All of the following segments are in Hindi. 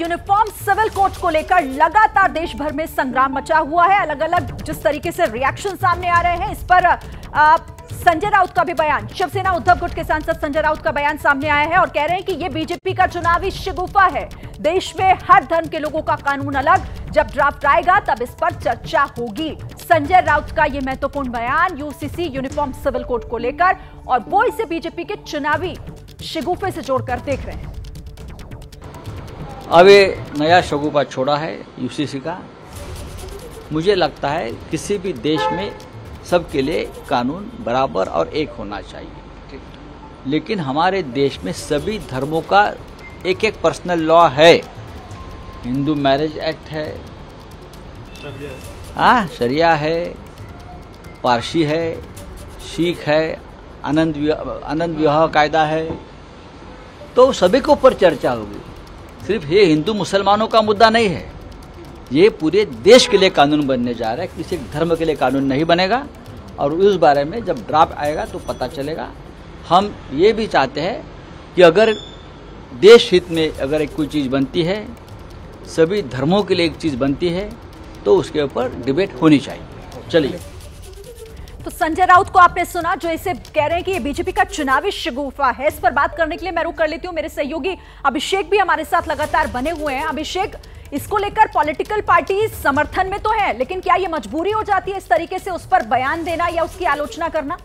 यूनिफॉर्म सिविल कोड को लेकर लगातार देश भर में संग्राम मचा हुआ है। अलग अलग जिस तरीके से रिएक्शन सामने आ रहे हैं, इस पर संजय राउत का भी बयान। शिवसेना उद्धव गुट के सांसद संजय राउत का बयान सामने आया है और कह रहे हैं कि ये बीजेपी का चुनावी शिगुफा है। देश में हर धर्म के लोगों का कानून अलग, जब ड्राफ्ट आएगा तब इस पर चर्चा होगी। संजय राउत का ये महत्वपूर्ण बयान यूसीसी यूनिफॉर्म सिविल कोड को लेकर, और वो इसे बीजेपी के चुनावी शिगुफे से जोड़कर देख रहे हैं। अब ये नया शगुफा छोड़ा है यूसीसी का। मुझे लगता है किसी भी देश में सबके लिए कानून बराबर और एक होना चाहिए। लेकिन हमारे देश में सभी धर्मों का एक एक पर्सनल लॉ है। हिंदू मैरिज एक्ट है। हाँ शरिया है पारसी है सिख है आनंद विवाह आनंद विवाह कायदा है। तो सभी के ऊपर चर्चा होगी। सिर्फ़ ये हिंदू मुसलमानों का मुद्दा नहीं है। ये पूरे देश के लिए कानून बनने जा रहा है, किसी धर्म के लिए कानून नहीं बनेगा। और उस बारे में जब ड्राफ्ट आएगा तो पता चलेगा। हम ये भी चाहते हैं कि अगर देश हित में अगर एक कोई चीज़ बनती है, सभी धर्मों के लिए एक चीज़ बनती है तो उसके ऊपर डिबेट होनी चाहिए। चलिए। तो संजय राउत को आपने सुना, जो इसे कह रहे हैं कि ये बीजेपी का चुनावी शगुफा है। इस पर बात करने के लिए मैं रुक कर लेती हूँ। मेरे सहयोगी अभिषेक भी हमारे साथ लगातार बने हुए हैं। अभिषेक, इसको लेकर पॉलिटिकल पार्टी समर्थन में तो है, लेकिन क्या ये मजबूरी हो जाती है इस तरीके से उस पर बयान देना या उसकी आलोचना करना?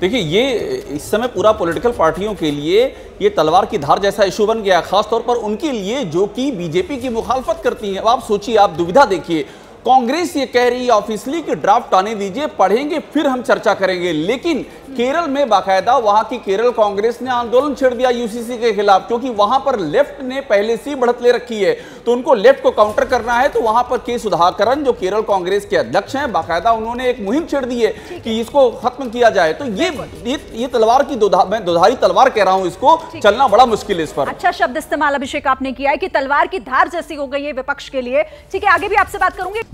देखिए, ये इस समय पूरा पॉलिटिकल पार्टियों के लिए ये तलवार की धार जैसा इशू बन गया खासतौर पर उनके लिए जो कि बीजेपी की मुखालफत करती है। अब आप सोचिए, आप दुविधा देखिए कांग्रेस ये कह रही है ऑफिसली कि ड्राफ्ट आने दीजिए पढ़ेंगे फिर हम चर्चा करेंगे। लेकिन केरल में बाकायदा वहाँ की केरल कांग्रेस ने आंदोलन छेड़ दिया यूसीसी के खिलाफ क्योंकि वहाँ पर लेफ़्ट ने पहले से बढ़त ले रखी है। तो उनको लेफ़्ट को काउंटर करना है तो वहाँ पर के सुधाकरन जो केरल कांग्रेस के अध्यक्ष हैं बाकायदा उन्होंने एक मुहिम छेड़ दी है कि इसको खत्म किया जाए। तो ये ये, ये तलवार की दोधा, मैं दोधारी तलवार कह रहा हूँ इसको चलना बड़ा मुश्किल है इस पर। अच्छा शब्द इस्तेमाल अभिषेक आपने किया है कि तलवार की धार जैसी हो गई है विपक्ष के लिए। ठीक है आगे भी आपसे बात करूँगी।